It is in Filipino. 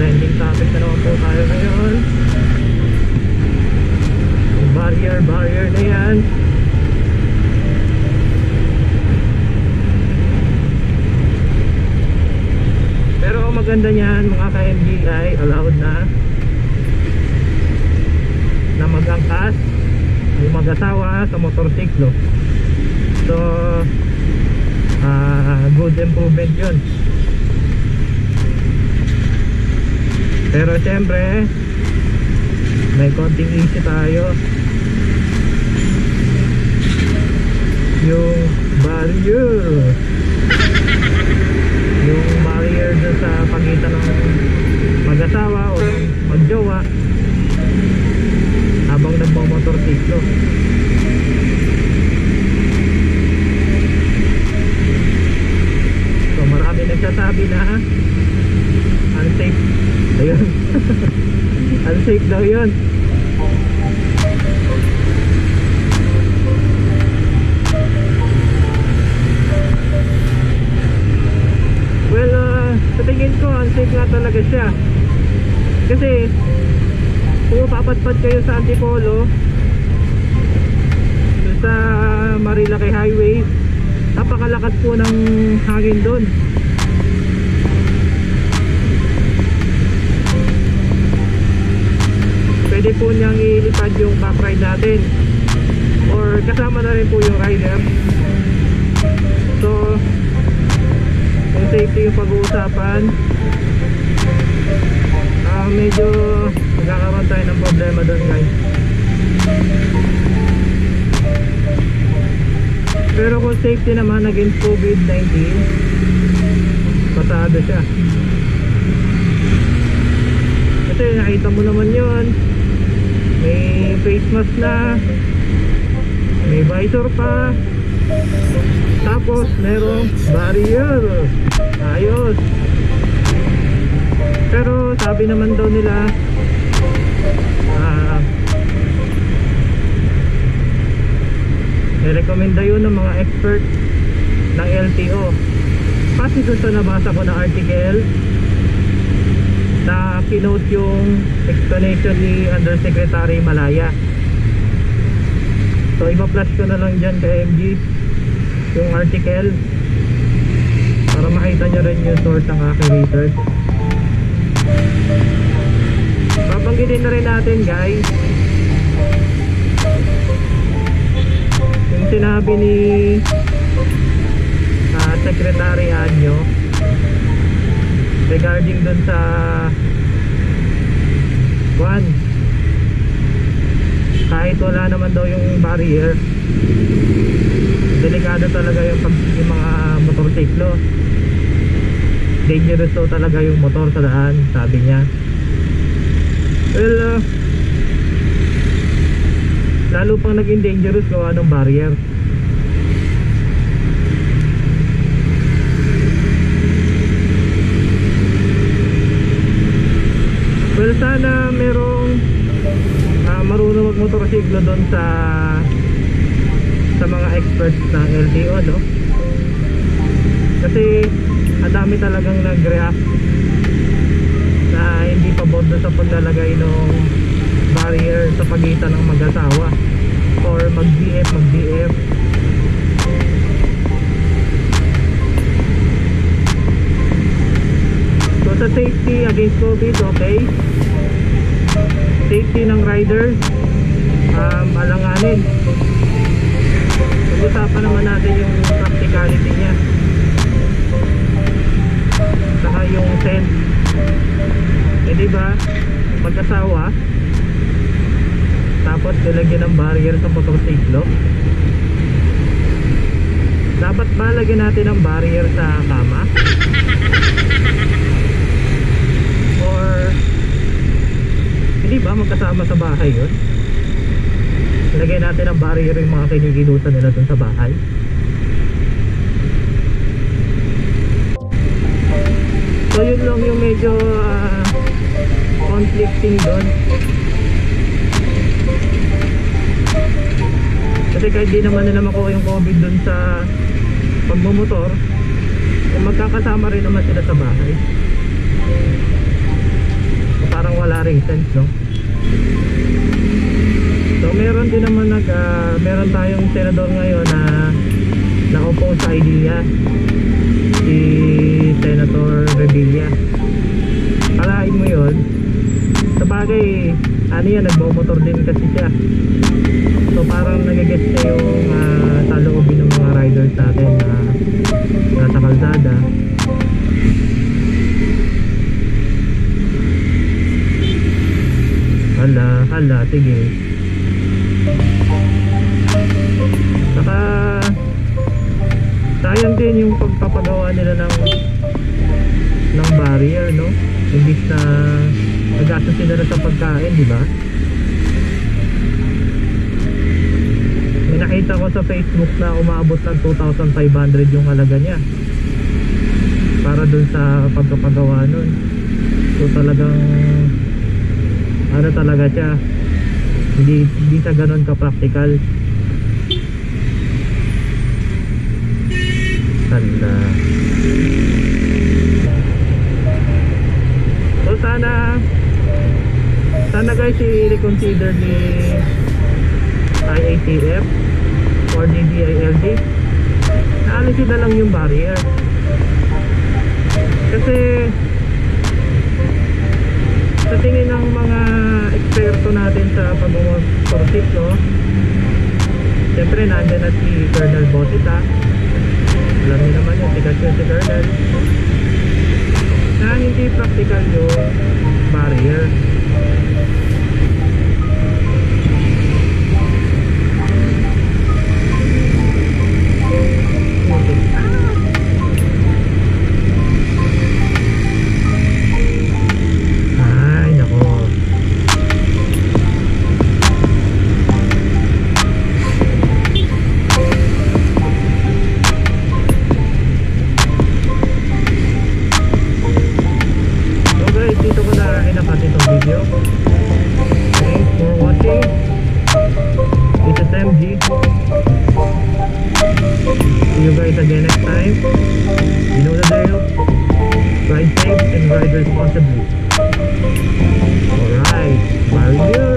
trending topic na naman po tayo ngayon. Barrier, barrier na yan. Pero maganda niyan mga ka-MGI, allowed na na mag-angkas yung mag-asawa sa motorsiklo. So, ah good improvement yun. Pero syempre, may konting issue tayo. Yung barrier. Yung barrier dun sa pagitan ng mag-asawa o magjowa habang nagmamotorsiklo. So marami nagsasabi na unsafe. Ayun. unsafe daw yun. Well, uh, sa tingin ko, unsafe nga talaga siya. Kasi, kung papatpat kayo sa Antipolo, sa Marilaki Highway, napakalakas po ng hangin doon. Pwede po niyang ilipad yung back ride natin. Or kasama na rin po yung rider. So, kung safety yung pag-uusapan, ah medyo nagkakaroon tayo ng problema doon guys. Pero kung safety naman against COVID-19, pasado siya. Kasi nakita mo naman yon face mask na. May visor pa. Tapos merong barrier. Ayos. Pero sabi naman daw nila ah nirekomenda yun ng mga expert ng LTO kasi doon sa nabasa ko na article na pinost yung explanation ni Undersecretary Malaya. So ipa-flash ko na lang dyan kay MG yung article para makita nyo rin yung source ng aking research. Babanggitin na rin natin guys. Yung sinabi ni uh, Secretary Anyo regarding dun sa Juan kahit wala naman daw yung barrier delikado talaga yung, pag, yung mga motorsiklo. Dangerous daw talaga yung motor sa daan sabi niya. Well uh, lalo pang naging dangerous gawa ng barrier well sana merong uh, marunong magmotorsiklo doon sa sa mga experts ng LTO no? Kasi ang dami talagang nag-react na hindi pabor doon sa paglalagay ng barrier sa pagitan ng mag-asawa. Or mag-DF, mag-DF sa safety against COVID okay? Safety ng riders um, alanganin. Pag-usapan naman natin yung practicality niya. Saka yung sense. Eh diba mag-asawa. Tapos nilagyan ng barrier sa motorsiklo. Dapat ba lagyan natin ng barrier sa kama or hindi ba magkasama sa bahay yun? Lagyan natin ng barrier yung mga kinikilusan nila dun sa bahay. So yun lang yung medyo ah, conflicting doon kasi kahit di naman nila makuha yung COVID dun sa pagmumotor magkakasama rin naman sila sa bahay. Distance no so meron din naman nag ah, meron tayong senador ngayon na na-oppose sa idea si Senator Revilla. Kalain mo yun. Sa bagay ano yan nagmamotor din kasi siya hala hala sige. Saka sayang din yung pagpapagawa nila ng ng barrier no? Imbis na nagastos sila na sa pagkain di ba? Nakita ko sa facebook na umabot ng 2,500 yung halaga niya. Para dun sa pagpapagawa nun. So talagang ano talaga siya hindi, hindi siya ganun ka practical Hala. So sana sana guys i-reconsider ni IATF or DDILD na alisin na lang yung barrier. Kasi sa tingin ng mga eksperto natin sa pagmumotorsik no? Siyempre nandyan na si Colonel Botita. Alam niyo naman yun sikat yun si Colonel. Na hindi practical yung barrier See you guys again next time. You know the drill. Ride safe and ride responsibly. Alright, Mario!